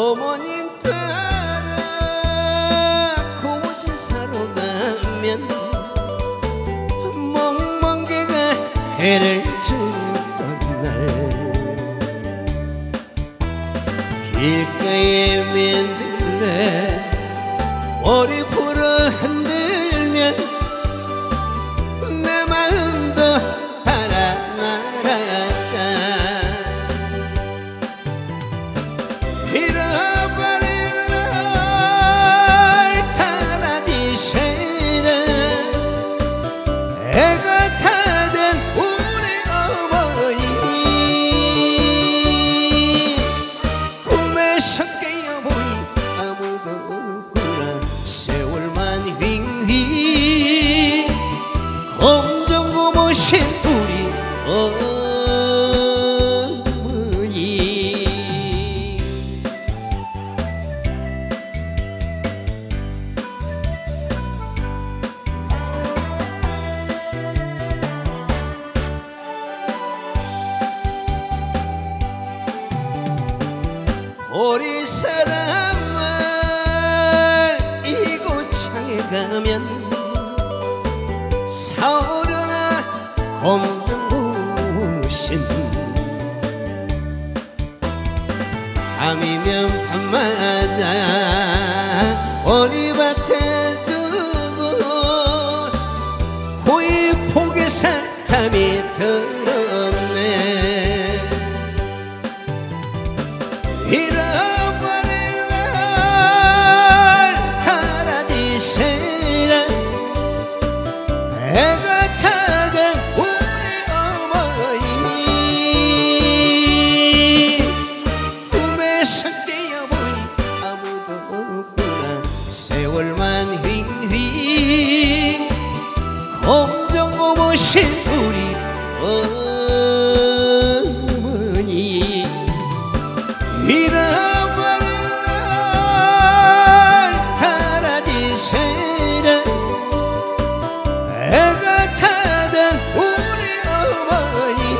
어머님 따라 고무신 사러 가면 멍멍 개가 해를 주던 날. 길가에 맨들레 머리 풀어 흔들면 고무신 우리 어머니. 우리 사람은 이곳 창에 가면 사오려나 검정고신 밤이면 밤마다 머리밭에 두고 고이 폭에서 잠이 들었네. 잃어버린 날 가라지새라 검정 고무신 우리 어머니. 잃어버린 날 가라지새라 애가 타던 우리 어머니.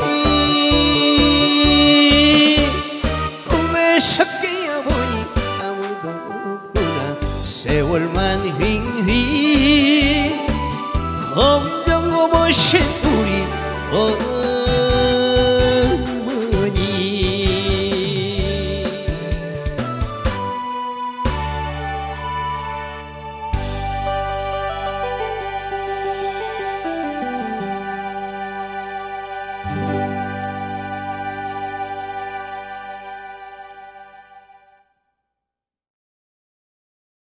꿈에서 깨어보니 아무도 없구나. 세월만 휑 휑 검정 고무신 우리